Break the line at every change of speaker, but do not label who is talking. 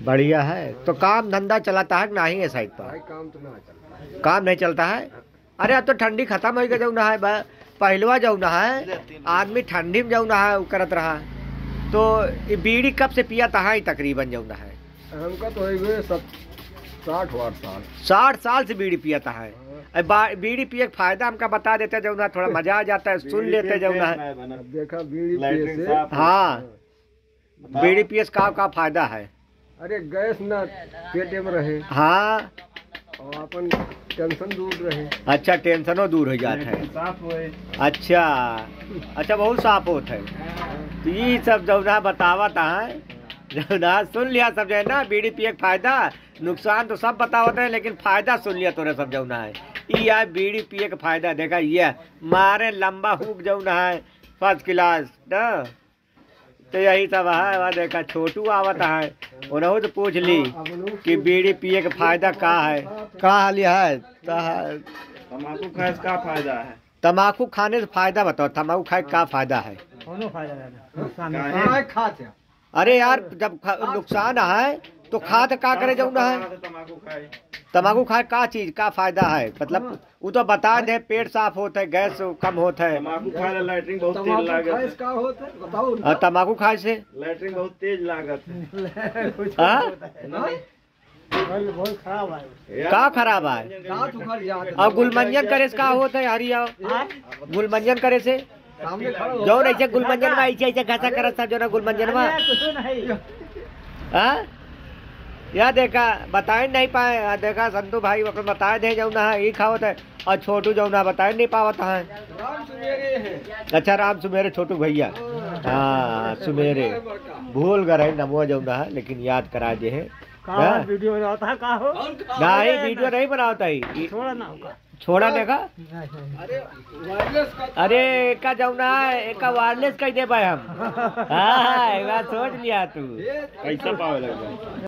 बढ़िया है। तो काम धंधा चलाता है ना ही है साइड पर
काम तो ना चलता
काम नहीं चलता है? अरे अब तो ठंडी खत्म हो गई जौना है पहलवा जौना है आदमी ठंडी में जौना है वो करत रहा। तो बीड़ी कब से पिया था ही तकरीबन जौना है?
हमका तो है सब साठ साल।
साठ साल से बीड़ी पिया था है। बीड़ी पिए फ़ायदा हमका बता देते जौना थोड़ा मज़ा आ जाता है सुन लेते जौना है।
देखा बीड़ी पिए से
हाँ। बीड़ी पिए का फ़ायदा है?
अरे गैस ना पेटे में रहे।
हाँ।
और अपन टेंशन दूर रहे।
अच्छा टेंशनो दूर हो जाता है। साफ़ अच्छा। अच्छा बहुत साफ़ होता है। तो ये सब जौना बतावत है। जौना सुन लिया सब जो है ना बीड़ी पिए फ़ायदा नुकसान तो सब बतावत है लेकिन फ़ायदा सुन लिया तोरे सब जौना है। ये है बीड़ी पिए के फ़ायदा देखा ये मारे लंबा हुक जौना है फ़र्स्ट क्लास ना? तो यही सब है वह देखा छोटू आवत है। उन्होंने तो पूछ ली कि बीड़ी पिए के फ़ायदा का है? का हालिया है? तमाकू
तम्बाकू खाए से का फ़ायदा है?
तम्बाकू खाने से फ़ायदा बताओ तम्बाकू खाए का फ़ायदा है? अरे यार जब नुकसान है तो खा तो का करे जाऊ ना है?
तम्बाकू खाए
का चीज़ का फ़ायदा है? मतलब वो तो बता दे पेट साफ़ होता है गैस कम होता है।
तम्बाकू खाए ला लैट्रिन बहुत तेज लागत है।
से का होता है बताओ ना
और तम्बाकू खाए से।
लैट्रिन बहुत तेज लागत है।
हाँ? का खराब है
दांत
और गुलमंजन करे से का होता है हरिया गुलमंजन करे से?
हो।
जो ऐसे गुलमंजन में ऐसे ऐसे घसा करत जो ना गुलमंजन में। हाँ या देखा बताए नहीं पाए। देखा संतू भाई अपन बताए दे जाऊ ना ये खावत है और छोटू जाऊ ना बताए नहीं पावत है।
राम सुमेरे हैं।
अच्छा राम सुमेरे छोटू भैया। हाँ। सुमेरे। भूल गए नमो जाऊ ना लेकिन याद करा दे है। हाँ?
वीडियो बनाता है हो?
नहीं वीडियो नहीं बनाता ही।
थोड़ा ना होगा।
छोड़ा देखा
अरे वायरलेस का
अरे एका जाऊ ना एका वायरलेस कह दे भाई हम। हाँ सोच लिया तू।
कैसा पावे लग